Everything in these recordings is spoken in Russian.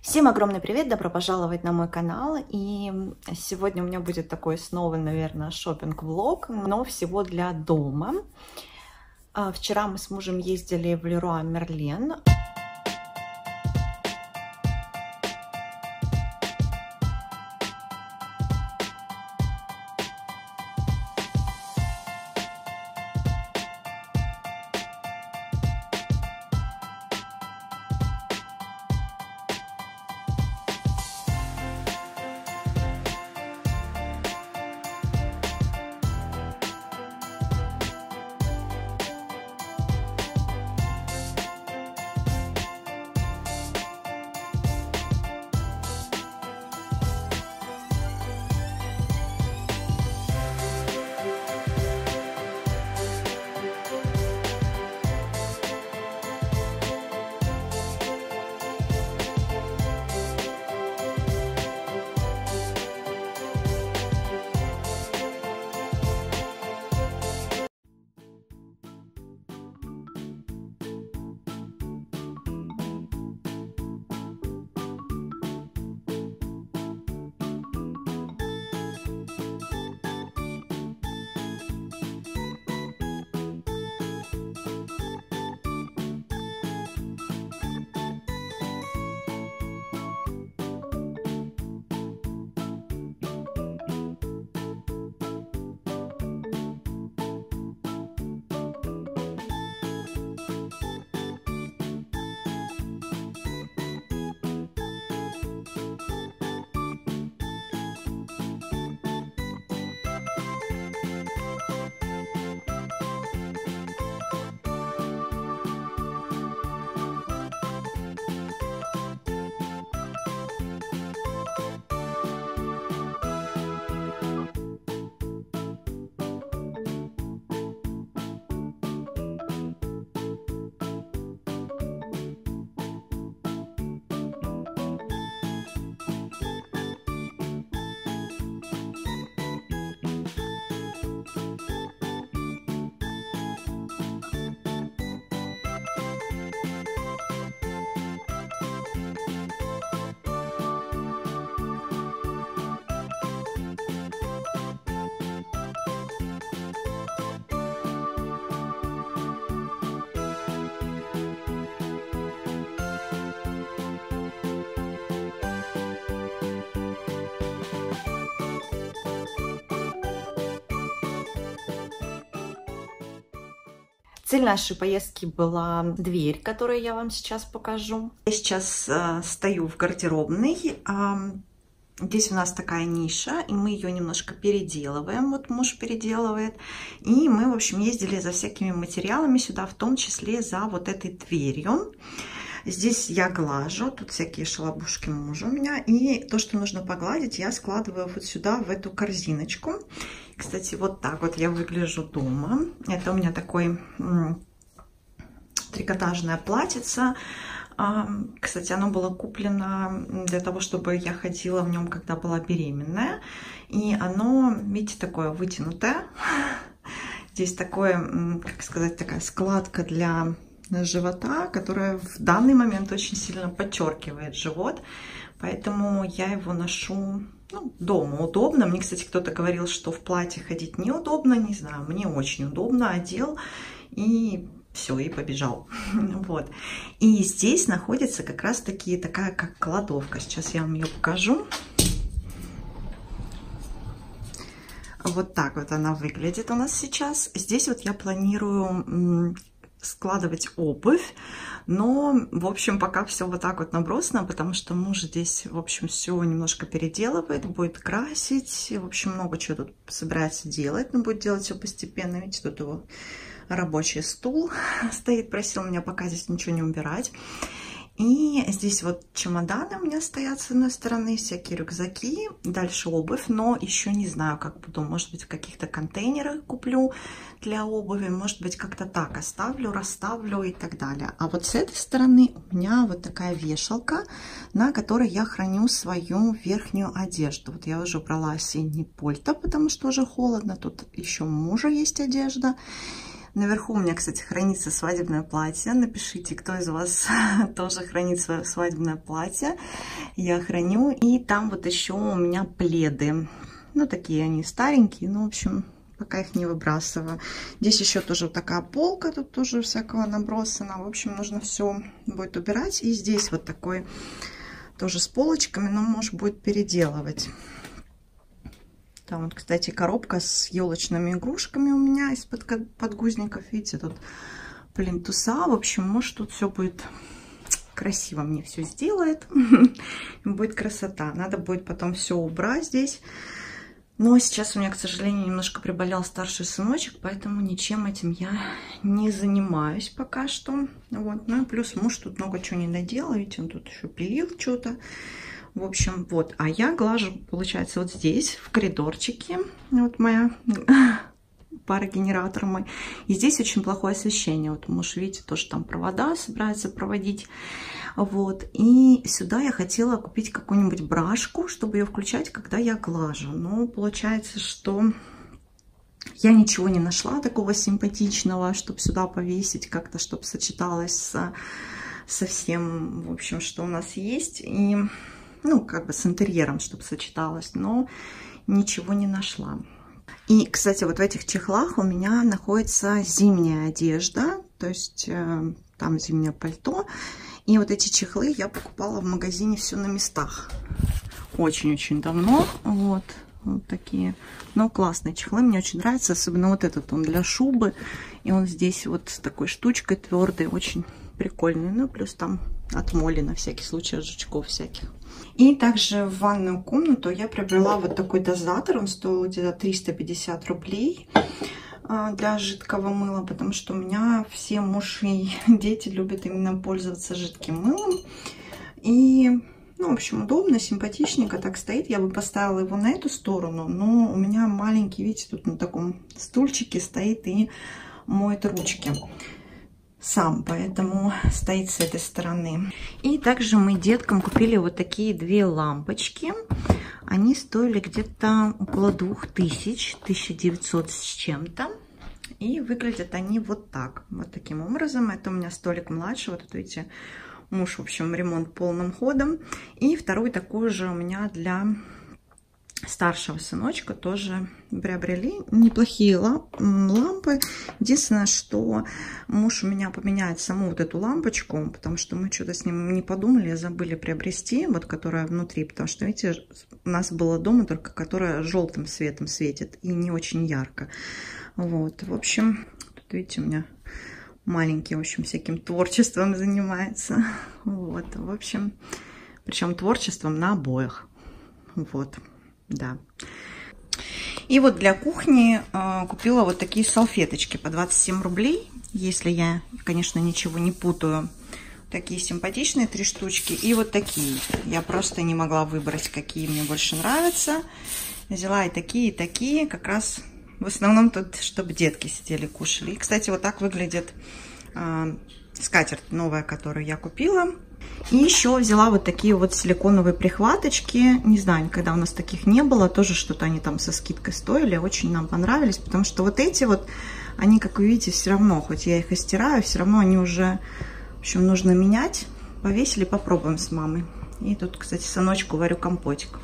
Всем огромный привет, добро пожаловать на мой канал. И сегодня у меня будет такой снова, наверное, шопинг влог но всего для дома. А, вчера мы с мужем ездили в Леруа Мерлен. Цель нашей поездки была дверь, которую я вам сейчас покажу. Я сейчас э, стою в гардеробной. Э, здесь у нас такая ниша, и мы ее немножко переделываем. Вот муж переделывает. И мы, в общем, ездили за всякими материалами сюда, в том числе за вот этой дверью. Здесь я глажу, тут всякие шалобушки мужа у меня. И то, что нужно погладить, я складываю вот сюда, в эту корзиночку. Кстати, вот так вот я выгляжу дома. Это у меня такой трикотажное платьице. Кстати, оно было куплено для того, чтобы я ходила в нем, когда была беременная. И оно, видите, такое вытянутое. Здесь такое, как сказать, такая складка для живота, которая в данный момент очень сильно подчеркивает живот. Поэтому я его ношу ну, дома удобно. Мне, кстати, кто-то говорил, что в платье ходить неудобно. Не знаю, мне очень удобно. Одел и все, и побежал. вот. И здесь находится как раз таки такая, как кладовка. Сейчас я вам ее покажу. Вот так вот она выглядит у нас сейчас. Здесь вот я планирую складывать обувь. Но, в общем, пока все вот так вот набросано, потому что муж здесь, в общем, все немножко переделывает, будет красить. В общем, много чего тут собирается делать, но будет делать все постепенно. Видите, тут его рабочий стул стоит, просил меня пока здесь ничего не убирать. И здесь вот чемоданы у меня стоят с одной стороны, всякие рюкзаки, дальше обувь, но еще не знаю, как буду, может быть, в каких-то контейнерах куплю для обуви, может быть, как-то так оставлю, расставлю и так далее. А вот с этой стороны у меня вот такая вешалка, на которой я храню свою верхнюю одежду. Вот я уже брала осенний пальто, потому что уже холодно, тут еще мужа есть одежда. Наверху у меня, кстати, хранится свадебное платье. Напишите, кто из вас тоже хранит свое свадебное платье. Я храню. И там вот еще у меня пледы. Ну, такие они старенькие, ну, в общем, пока их не выбрасываю. Здесь еще тоже вот такая полка, тут тоже всякого набросано. В общем, нужно все будет убирать. И здесь вот такой тоже с полочками, но может будет переделывать. Там вот, кстати, коробка с елочными игрушками у меня из-под подгузников. Видите, тут плинтуса. В общем, может, тут все будет красиво мне все сделает. будет красота. Надо будет потом все убрать здесь. Но сейчас у меня, к сожалению, немножко приболел старший сыночек, поэтому ничем этим я не занимаюсь пока что. Вот. Ну и плюс муж тут много чего не доделал, ведь он тут еще пилил что-то. В общем, вот. А я глажу, получается, вот здесь, в коридорчике. Вот моя парогенератор мой. И здесь очень плохое освещение. Вот муж, видите, тоже там провода собирается проводить. Вот. И сюда я хотела купить какую-нибудь брашку, чтобы ее включать, когда я глажу. Но получается, что я ничего не нашла такого симпатичного, чтобы сюда повесить как-то, чтобы сочеталось с, со всем, в общем, что у нас есть. И ну, как бы с интерьером, чтобы сочеталось, но ничего не нашла. И, кстати, вот в этих чехлах у меня находится зимняя одежда, то есть э, там зимнее пальто. И вот эти чехлы я покупала в магазине все на местах. Очень-очень давно. Вот, вот такие. Но классные чехлы, мне очень нравятся. Особенно вот этот, он для шубы. И он здесь вот с такой штучкой твердой, очень прикольный. Ну, плюс там от моли на всякий случай, от жучков всяких. И также в ванную комнату я приобрела вот такой дозатор. Он стоил где-то 350 рублей а, для жидкого мыла, потому что у меня все муж и дети любят именно пользоваться жидким мылом. И, ну, в общем, удобно, симпатичненько так стоит. Я бы поставила его на эту сторону, но у меня маленький, видите, тут на таком стульчике стоит и моет ручки сам, поэтому стоит с этой стороны. И также мы деткам купили вот такие две лампочки. Они стоили где-то около 2000, 1900 с чем-то. И выглядят они вот так, вот таким образом. Это у меня столик младшего, вот тут видите, муж, в общем, ремонт полным ходом. И второй такой же у меня для старшего сыночка тоже приобрели неплохие лампы. Единственное, что муж у меня поменяет саму вот эту лампочку, потому что мы что-то с ним не подумали, забыли приобрести, вот которая внутри, потому что, видите, у нас было дома только которая желтым светом светит и не очень ярко. Вот, в общем, тут, видите, у меня маленький, в общем, всяким творчеством занимается. Вот, в общем, причем творчеством на обоих. Вот да. И вот для кухни э, купила вот такие салфеточки по 27 рублей, если я, конечно, ничего не путаю. Такие симпатичные три штучки и вот такие. Я просто не могла выбрать, какие мне больше нравятся. Взяла и такие, и такие, как раз в основном тут, чтобы детки сидели, кушали. И, кстати, вот так выглядит э, скатерть новая, которую я купила. И еще взяла вот такие вот силиконовые прихваточки. Не знаю, никогда у нас таких не было. Тоже что-то они там со скидкой стоили. Очень нам понравились, потому что вот эти вот, они, как вы видите, все равно, хоть я их и стираю, все равно они уже, в общем, нужно менять. Повесили, попробуем с мамой. И тут, кстати, сыночку варю компотик.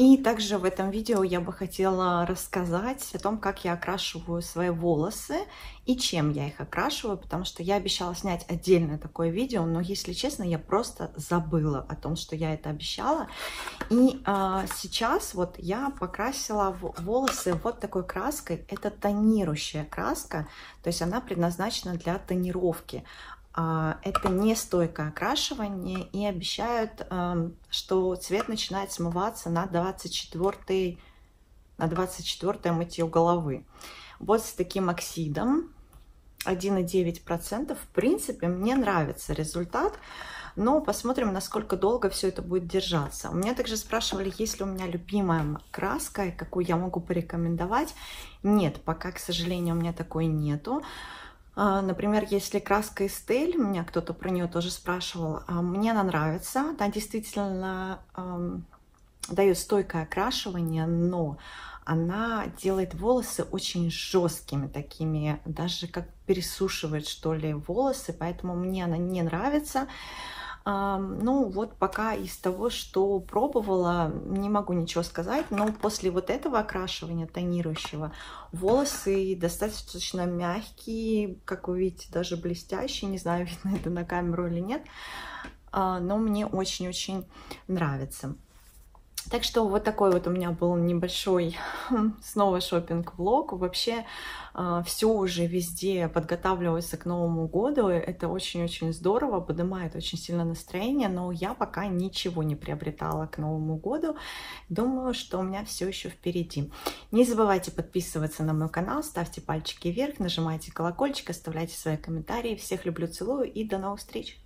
И также в этом видео я бы хотела рассказать о том, как я окрашиваю свои волосы и чем я их окрашиваю, потому что я обещала снять отдельное такое видео, но, если честно, я просто забыла о том, что я это обещала. И э, сейчас вот я покрасила волосы вот такой краской. Это тонирующая краска, то есть она предназначена для тонировки. А, это не стойкое окрашивание и обещают, эм, что цвет начинает смываться на 24 на 24 мытье головы. Вот с таким оксидом 1,9%. В принципе, мне нравится результат, но посмотрим, насколько долго все это будет держаться. У меня также спрашивали, есть ли у меня любимая краска, какую я могу порекомендовать. Нет, пока, к сожалению, у меня такой нету. А, например, если краска Эстель, меня кто-то про нее тоже спрашивал, а, мне она нравится, она действительно дает стойкое окрашивание, но она делает волосы очень жесткими такими, даже как пересушивает, что ли, волосы, поэтому мне она не нравится. Ну, вот пока из того, что пробовала, не могу ничего сказать, но после вот этого окрашивания тонирующего волосы достаточно мягкие, как вы видите, даже блестящие, не знаю, видно это на камеру или нет, а, но мне очень-очень нравится. Так что вот такой вот у меня был небольшой снова шопинг влог Вообще а, все уже везде подготавливается к Новому году. Это очень-очень здорово, поднимает очень сильно настроение, но я пока ничего не приобретала к Новому году. Думаю, что у меня все еще впереди. Не забывайте подписываться на мой канал, ставьте пальчики вверх, нажимайте колокольчик, оставляйте свои комментарии. Всех люблю, целую и до новых встреч!